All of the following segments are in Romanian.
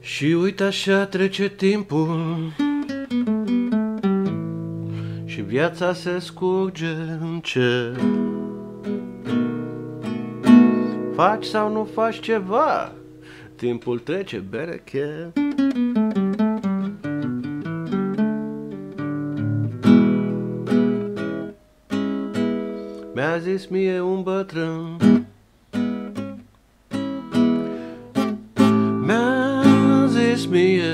Și uite așa trece timpul Și viața se scurge încet Faci sau nu faci ceva? Timpul trece berechet Mi-a zis mie un bătrân. Mi-a zis mie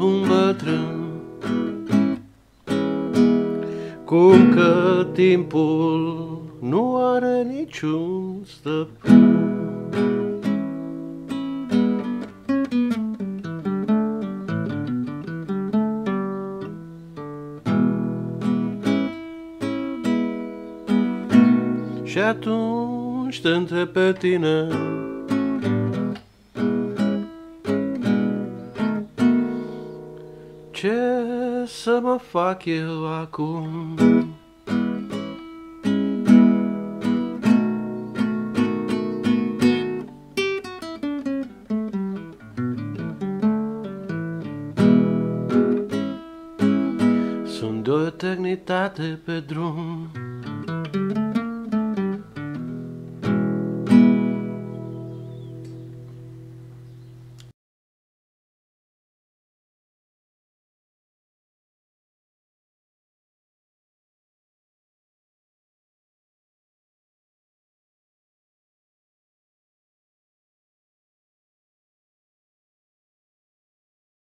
un bătrân. Cum că timpul nu are niciun stăpân Și atunci te întreb pe tine Ce să mă fac eu acum? Sunt de o eternitate pe drum